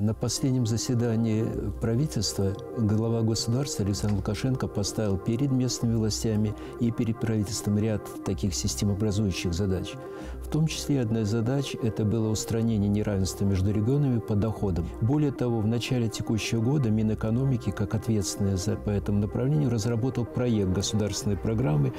На последнем заседании правительства глава государства Александр Лукашенко поставил перед местными властями и перед правительством ряд таких системообразующих задач. В том числе одна из задач – это было устранение неравенства между регионами по доходам. Более того, в начале текущего года Минэкономики, как ответственная за, по этому направлению, разработал проект государственной программы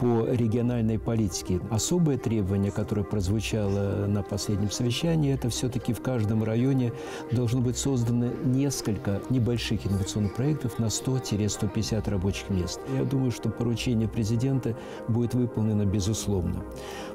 по региональной политике. Особое требование, которое прозвучало на последнем совещании, это все-таки в каждом районе должно быть создано несколько небольших инновационных проектов на 100-150 рабочих мест. Я думаю, что поручение президента будет выполнено безусловно.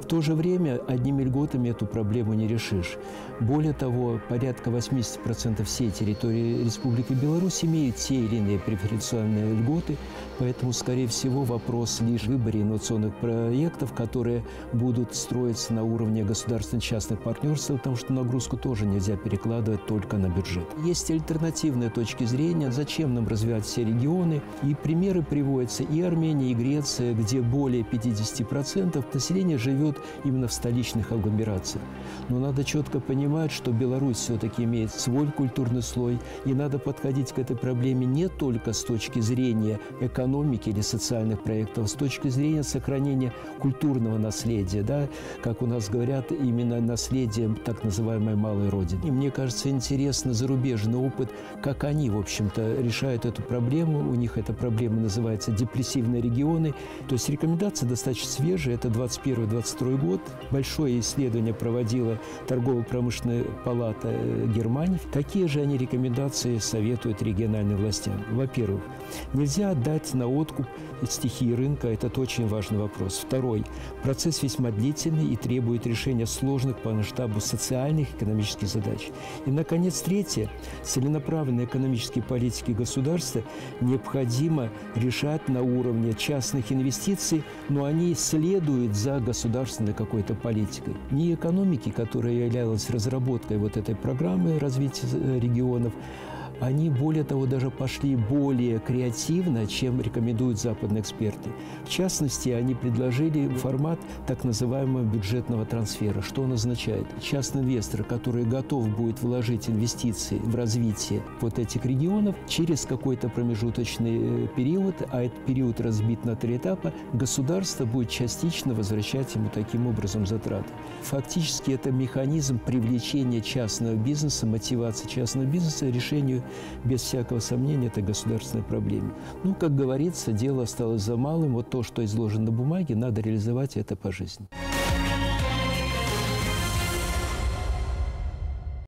В то же время одними льготами эту проблему не решишь. Более того, порядка 80% всей территории Республики Беларусь имеют те или иные преференциальные льготы, поэтому, скорее всего, вопрос лишь в выборе инновационных проектов, которые будут строиться на уровне государственно-частных партнерств, потому что нагрузку тоже нельзя перекладывать только на бюджет. Есть альтернативные точки зрения, зачем нам развивать все регионы, и примеры приводятся и Армения, и Греция, где более 50% населения живет именно в столичных агломерациях. Но надо четко понимать, что Беларусь все-таки имеет свой культурный слой, и надо подходить к этой проблеме не только с точки зрения экономики или социальных проектов, а с точки зрения сохранения культурного наследия, да, как у нас говорят, именно наследием так называемой малой родины. И мне кажется, интересно зарубежный опыт, как они, в общем-то, решают эту проблему. У них эта проблема называется депрессивные регионы. То есть рекомендации достаточно свежие, это 21-22 1992 год. Большое исследование проводила торгово-промышленная палата э, Германии. Какие же они рекомендации советуют региональным властям? Во-первых, нельзя отдать на откуп стихии рынка. Это очень важный вопрос. Второй. Процесс весьма длительный и требует решения сложных по масштабу социальных и экономических задач. И, наконец, третье. Целенаправленные экономические политики государства необходимо решать на уровне частных инвестиций, но они следуют за государственной какой-то политикой, ни экономики, которая являлась разработкой вот этой программы развития э, регионов, они, более того, даже пошли более креативно, чем рекомендуют западные эксперты. В частности, они предложили формат так называемого бюджетного трансфера. Что он означает? Частный инвестор, который готов будет вложить инвестиции в развитие вот этих регионов, через какой-то промежуточный э, период, а этот период разбит на три этапа, государство будет частично возвращать ему таким образом затраты. Фактически это механизм привлечения частного бизнеса, мотивации частного бизнеса решению без всякого сомнения, это государственная проблема. Ну, как говорится, дело осталось за малым. Вот то, что изложено на бумаге, надо реализовать это по жизни.